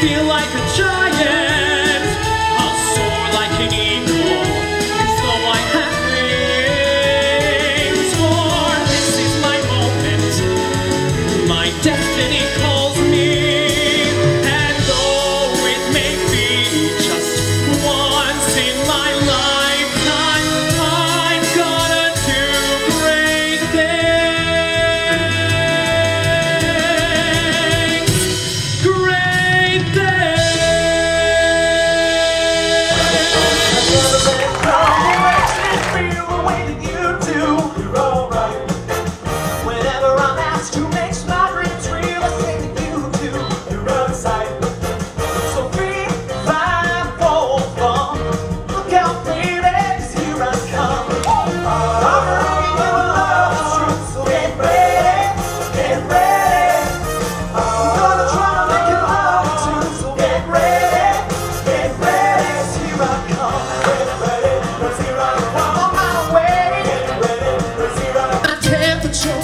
feel like a giant. Destiny calls me. you're.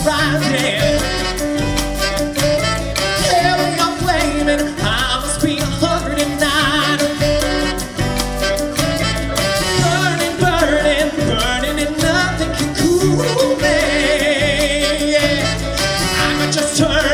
Hell, I'm blaming. I must be 109. Burning, burning, burning, and nothing can cool me. I could just turn.